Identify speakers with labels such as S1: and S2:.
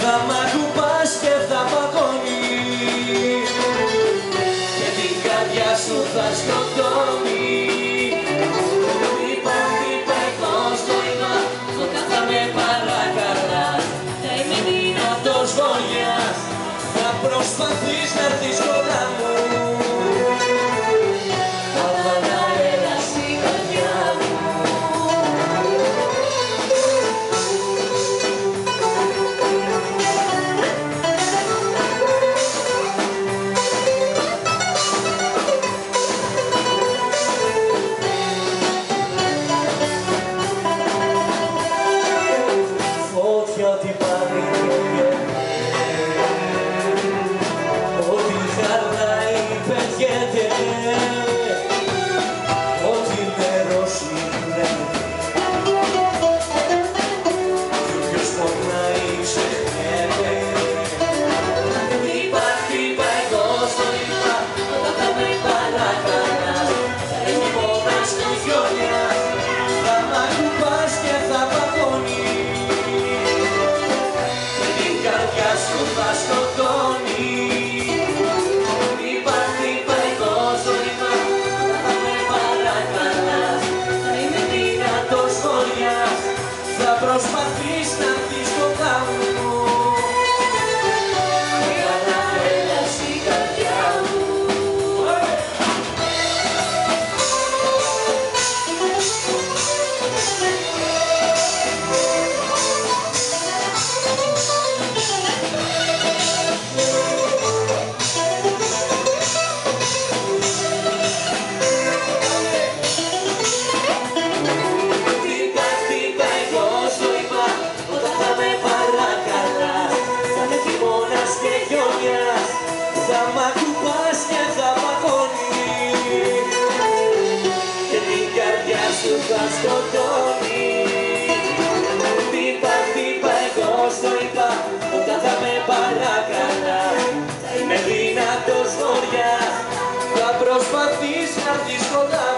S1: Θα μ' ακουπάς και θα παγώνεις. Και την καρδιά σου θα σκοτώνεις. Είπα, είπα, εγώ στο είπα Όταν θα με παρακαλάς. Θα είμαι δυνατός βοριάς Θα προσπαθείς να έρθεις κοντά μου πόνας και χιόνιας Θα μ' ακουπάς και θα παγώνεις. Και την καρδιά σου θα σκοτώνεις. Είπα, είπα, εγώ στο είπα Όταν θα με παρακαλάς. Θα είμαι δυνατός βοριάς Θα προσπαθείς να Θα μ' ακουπάς και θα παγώνει Και την καρδιά σου θα σκοτώνεις. Χτύπα, χτύπα, εγώ στο είπα Όταν θα με παρακαλάς. Θα είμαι δυνατός βοριάς Θα προσπαθείς να έρθεις κοντά